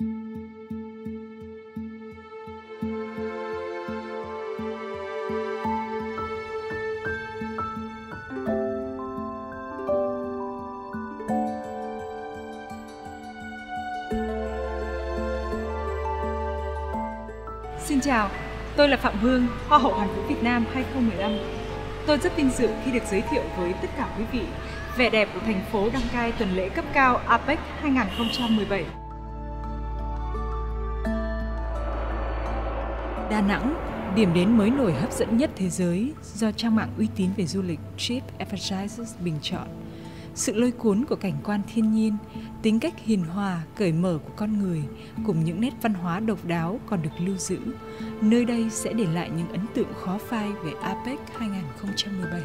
Xin chào, tôi là Phạm Hương, Hoa hậu Hoàn vũ Việt Nam 2015. Tôi rất vinh dự khi được giới thiệu với tất cả quý vị vẻ đẹp của thành phố đăng cai tuần lễ cấp cao APEC 2017. Đà Nẵng, điểm đến mới nổi hấp dẫn nhất thế giới do trang mạng uy tín về du lịch Trip Advertisers bình chọn. Sự lôi cuốn của cảnh quan thiên nhiên, tính cách hiền hòa, cởi mở của con người cùng những nét văn hóa độc đáo còn được lưu giữ. Nơi đây sẽ để lại những ấn tượng khó phai về APEC 2017.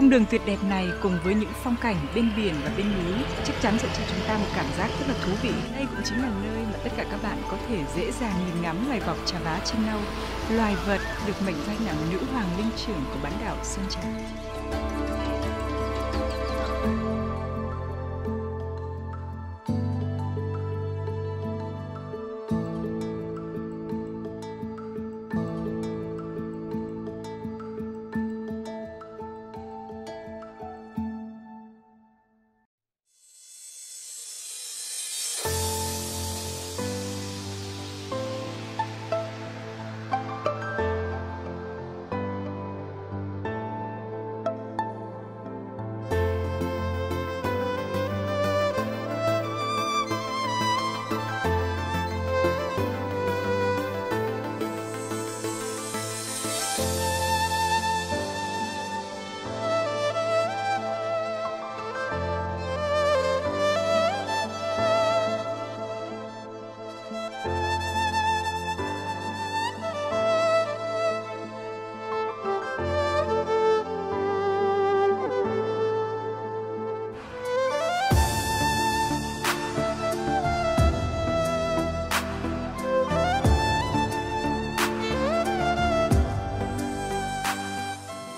Cung đường tuyệt đẹp này cùng với những phong cảnh bên biển và bên núi chắc chắn sẽ cho chúng ta một cảm giác rất là thú vị. Đây cũng chính là nơi mà tất cả các bạn có thể dễ dàng nhìn ngắm loài vọc trà vá chân nâu, loài vật được mệnh danh là nữ hoàng linh trưởng của bán đảo Sơn Trà.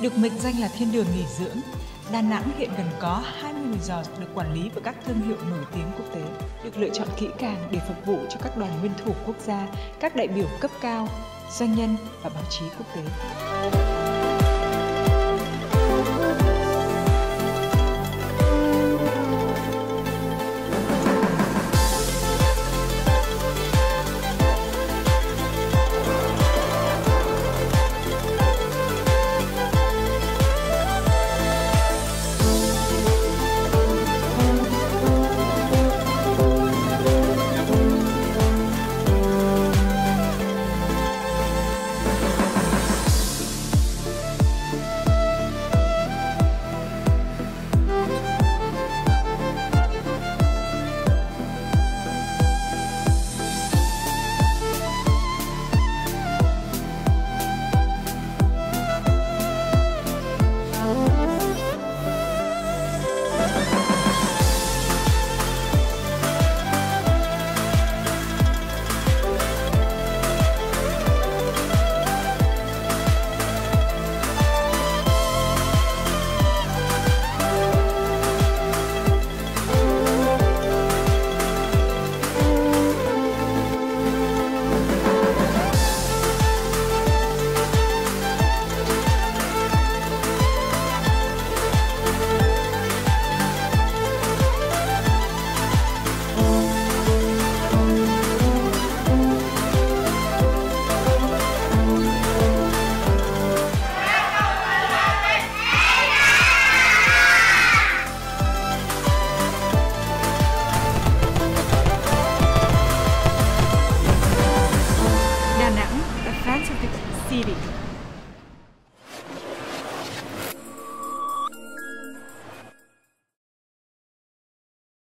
Được mệnh danh là thiên đường nghỉ dưỡng, Đà Nẵng hiện gần có 20 resort được quản lý bởi các thương hiệu nổi tiếng quốc tế, được lựa chọn kỹ càng để phục vụ cho các đoàn nguyên thủ quốc gia, các đại biểu cấp cao, doanh nhân và báo chí quốc tế.